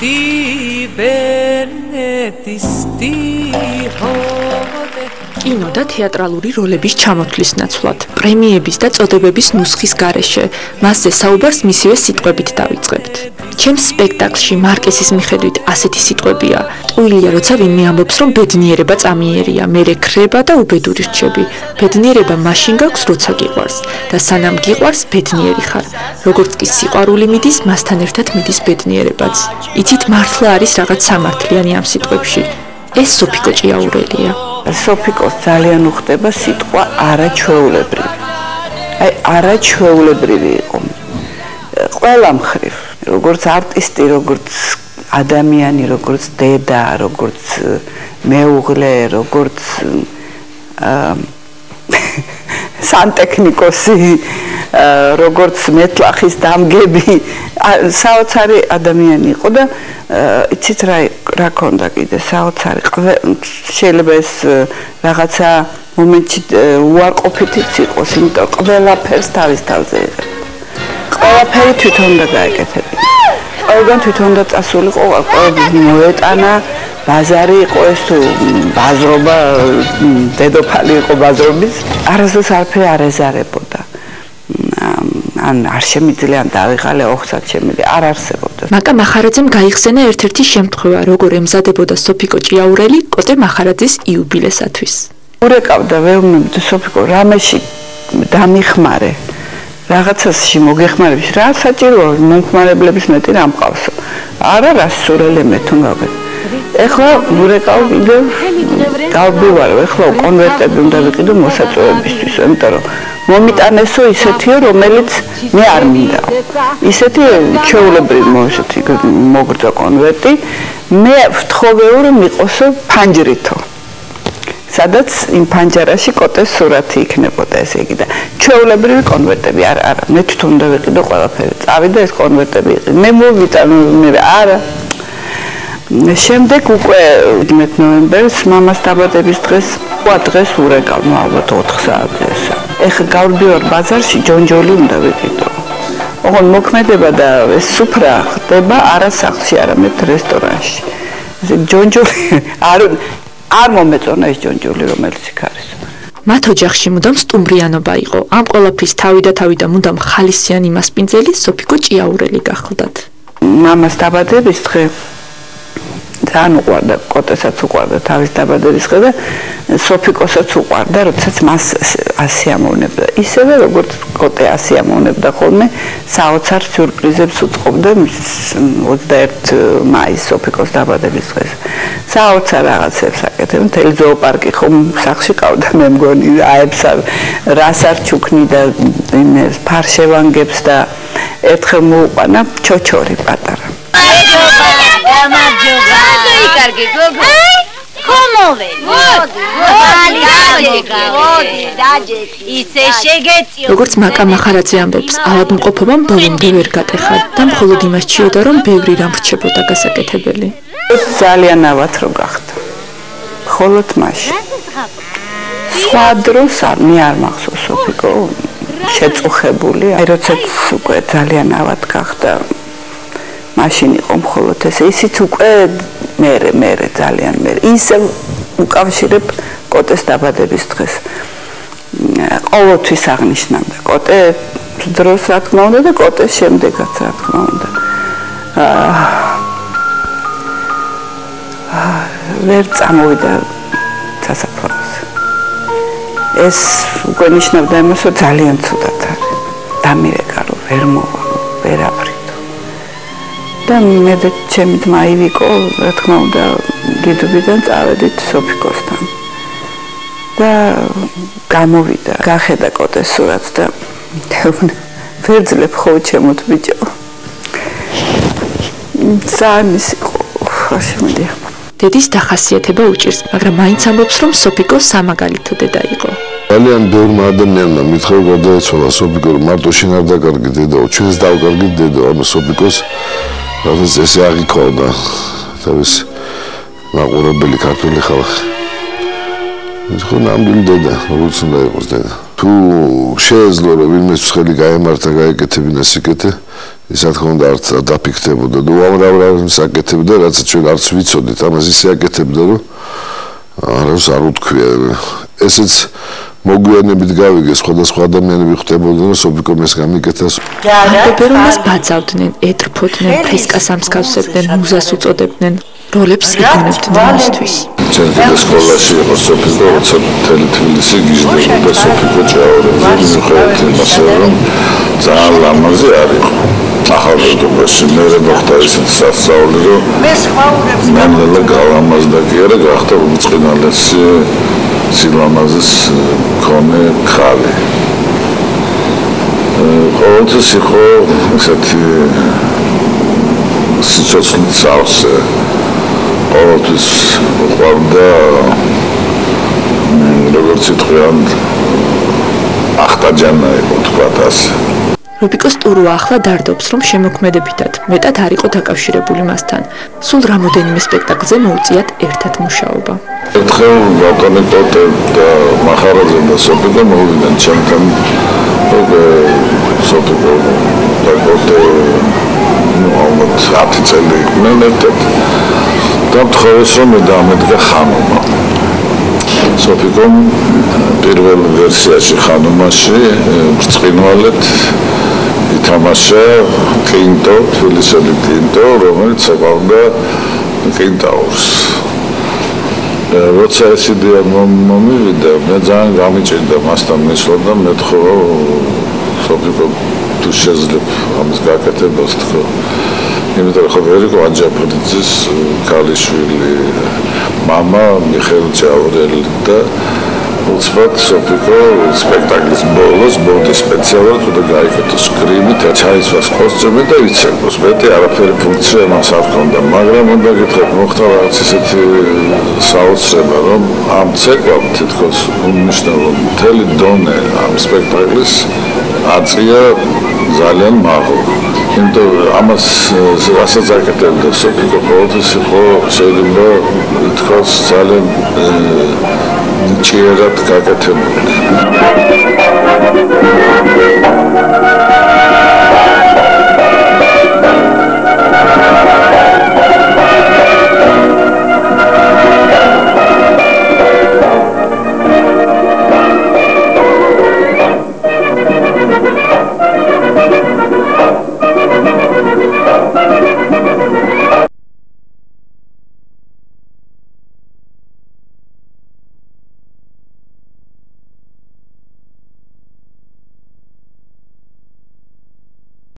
την παίρνε τη στίχο კინო და თეატრალური როლების ჩამოთვლის ნაცვლად, პრემიების და წოდებების ნუსხის გარეშე, მასზე საუბარს მისივე სიტყვებით დავიწყებთ. ჩემს სპექტაკლში მარკესის მიხედვით ასეთი სიტყვებია: ტყუილია, როცა ვინმე ამბობს, რომ ბედნიერება წამიერია, მერე ქრება და უბედური რჩები. ბედნიერება მაშინ გაქვს, როცა გიყვარს და სანამ გიყვარს, ბედნიერი ხარ. როგორც კი სიყვარული მიდის, მასთან ერთად მიდის ბედნიერებაც. იცით, მართლა არის რაღაც სამართლიანი ამ სიტყვებში. ეს სოფიკო ჭიაურელია. სოფიკოს ძალიან უხდება სიტყვა არაჩვეულებრივი. აი არაჩვეულებრივი იყო. ყველა მხრივ, როგორც არტისტი, როგორც ადამიანი, როგორც დედა, როგორც მეუღლე, როგორც აა სანტექნიკოსი, როგორც მეტლახის დამგები, საოცარი ადამიანი იყო და იცით რა რა ქონდა კიდე საოცარი შეიძლება ეს რაღაცა მომენტში უარყოფითიც იყოს იმიტომ ყველაფერს თავის თავზე იღებ ყველაფერი თვითონ და გაეკეთებინა. ყველგან თვითონ და წასულიყო ყველაფერი მოეტანა ბაზარი იყო ეს თუ ბაზრობა დედოფალი იყო ბაზრობის? არასდროს არაფერი არ ეზარებოდა. ან არ შემიძლია ან დავიღალე ოხსაც შემიძლია არ არსებობდა. მაკა მახარაძემ გაიხსენა ერთ-ერთი შემთხვევა როგორ ემზადებოდა სოფიკო ჭიაურელი კოტე მახარაძის იუბილესათვის. ურეკავდა ვეუბნებდი სოფიკო რამეში დამიხმარე. რაღაცაში მოგეხმარებს რა საჭიროა მომხმარებლების მეტი რა მყავსო არა რა სურელე მე თუ გავგე ეხლა ურეკავ კიდევ გავბივარ ეხლა კონვერტები უნდა ვიყიდო მოსაწვევებისთვის იმიტომ რომ მომიტანესო ისეთიო, რომელიც მე არ მინდა. ისეთი ჩეულებრივი მოსეთი მოგრძო კონვერტი, მე ვთხოვეო რომ იყოსო ფანჯრითო. სადაც იმ ფანჯარაში კოტეს სურათი იქნებოდა ესე იგი და ჩეულებრივი კონვერტები არა არა მე თვითონ უნდა ვიყიდო ყველაფერი. წავიდა ეს კონვერტები მე მოვიტანო მე არა შემდეგ უკვე 11 ნოემბერს მამას დაბადების დღეს ყვა დღეს ურეკავ ნუ ალბათ 4 საათზე. ეხა გავდივარ ბაზარში ჯონჯოლი უნდა ვიყიდო. ოღონ მოქმედება და ეს სუფრა ხდება არა სახლში, არამედ რესტორანში. ეს ჯონჯოლი არ არ მომეწონა ეს ჯონჯოლი რომელიც იქ არის. მათ ოჯახში მუდამ სტუმრიანობა იყო. ამ ყოლაფის თავი და თავი და მუდამ ხალისიანი მასპინძელი სოფიკო ჭიაურელი გახლდათ. მამას დაბადების დღე ძალიან უყვარდა კოტესაც უყვარდა თავის დაბადების დღე და სოფიკოსაც უყვარდა როდესაც მას ასიამოვნებდა ისევე როგორც კოტე ასიამოვნებდა ხოლმე საოცარ სიურპრიზებს უწყობდა 21 მაის სოფიკოს დაბადების დღეს საოცარ რაღაცებს აკეთებდა მთელი ზოოპარკი ხომ სახში ყავდა მე მგონი აებს რასარ ჩუქნი და იმეს ფარშევანგებს და ერთხელ მოუყანა ჩოჩორი პატარა. იკარგე გოგო. კომოვე. მოდი. მოდი, დაჯექი. ისე შეგეციო. როგორც მაკა მახარაძე ამბობს, ავადმყოფობამ ბოლომდე ვერ გატეხა და მხოლოდ იმას ჭირდა რომ ბევრი რამ რჩებოდა გასაკეთებელი. ძალიან ავად რო გახდა. მხოლოდ მაშინ. სხვა დროს არ მე არ მახსოვს ოფიკო შეწუხებული. აი როდესაც უკვე ძალიან ავად გახდა მაშინ იყო მხოლოდ ესე. ისიც უკვე მე მე ძალიან მე ისე უკავშირებ კოტეს დაბადების დღეს. ყოველთვის აღნიშნავდა. კოტე დროს რა თქმა უნდა და კოტეს შემდეგაც რა თქმა უნდა. აა ვერ წამოვიდა სასაფლაოზე. ეს უკვე ნიშნავდა იმას რომ ძალიან ცუდად არის. დამირეკა რომ ვერ მოვა და მე და ჩემი ძმა ივიკო, რა თქმა უნდა, დიდუბიდან წავედით სოფიკოსთან. და გამოვიდა, გახედა კოტეს სურათს და ვერძლებ ხო ჩემოთ ბიჭო. ზანის ხაშმედი. დედის დახასიათება უჭირს, მაგრამ მაინც ამბობს, რომ სოფიკო სამაგალითო დედა იყო. ძალიან ბევრმა ადამიანმა მitheu გადაეცვალა სოფიკო მარტო შენ არ დაკარგი დედაო, ჩვენს დავკარგი დედაო, ანუ სოფიკოს როდესაც ესე აღიქონდა თავის მაყურებელი ქართული ხალხი ის ხო ნამდვილი დედა, როგორც უნდა იყოს დედა. თუ შეეძლო რომ ვინმე ხელი გაემართა, გაეკეთებინა სიკეთე, ის რა თქმა უნდა არც დაფიქრდებოდა და უამრავ საკეთებდა, რაც ჩვენ არც ვიცოდით, ამას ისე აკეთებდა, რომ არას არ უთქვია. ესეც მოგვიანებით გავიგე სხვადასხვა ადამიანები ხდებოდნენ და სოფიკომეს გამიკეთეს. ბერონას ბაძავდნენ, ეტრფოდნენ, ფრესკას ამსგავსებდნენ, მუზას უწოდებდნენ, როლებს იგონებდნენ მისთვის. და სკოლაში იყო სოფიკო, როცა მთელი თბილისი გიჟდებოდა სოფიკო ჭაურებზე, მიუხედავად იმისა, რომ ძალიან ლამაზი არის. ახალგაზრდობაში მე მოხდა ისეთ სასწაული, რომ მე სხვა ურებს მე გალამაზდა კი არა, გახდა უწყინალესი სილამაზის კონე ხალი. ყოველთვის იყო ესეთი სიცოცხლე წავსე. ყოველთვის ყვარდა როგორც ითქვიან ახტაჯანა იყო თქვათ ასე. რუბიკოს ტურუ ახლა დარდობს, რომ შემოქმედებითად მეტად არ იყო დაკავშირებული მასთან. სულ რამოდენიმე სპექტაკლზე მოუწიათ ერთად მუშაობა. ერთხელ ბატონი პოტე და მახარაძე და სოფიკო მოვიდნენ ჩემთან უკვე სოფიკო და პოტე ну ალბათ 10 წელი იყვნენ ერთად და თხოვეს რომ დამედგა ხანომა სოფიკომ პირველ ვერსიაში ხანომაში ბრწყინვალეთ ითამაშა კინტო თბილისელი კინტო რომელიც აკავდა კინტაურს. როცა ეს იდეა მომივიდა, მე ძალიან გამიჭირდა მასთან მისვლა და მე თქო სოფიკო თუ შეძლებ ამის გაკეთებას თქო. იმიტომ რომ ხომ ერიკო ანჯაპრიძის კალიშვილი мама მიხეილ ჭაურელი და უცბად სოფიკო სპექტაკლის ბოლოს ბოდი სპეციალურად უნდა გაიგეთო სკრინი და ჩაიცვას კოსტიუმი და იცეკვოს მეტი არაფერი ფუნქცია მას არ ჰქონდა მაგრამ უნდა გითხრათ მოხდა რაღაც ისეთი საოცრება რომ ამ ცეკვამ თითქოს უნიშნავო მთელი დონე ამ სპექტაკლის აწია ძალიან მაღლა იმიტომ ამას რასაც აკეთებდა სოფიკო ყოველთვის იყო შეიძლება თქოს ძალიან ჭიერად გაკეთებული.